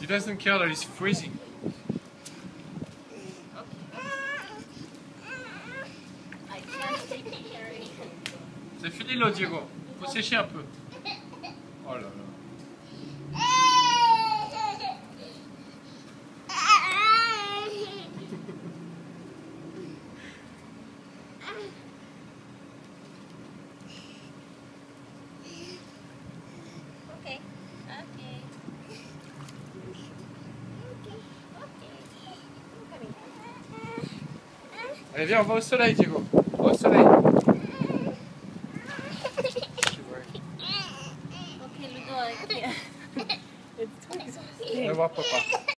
He doesn't care that he's freezing. I can't take it, Harry. C'est fini l'eau, Diego. Faut sécher un peu. Oh là là. Entendeu? Vamos estourar aí, Diego. Vamos estourar aí. Okay, Ludo. it's. Eu vou papar.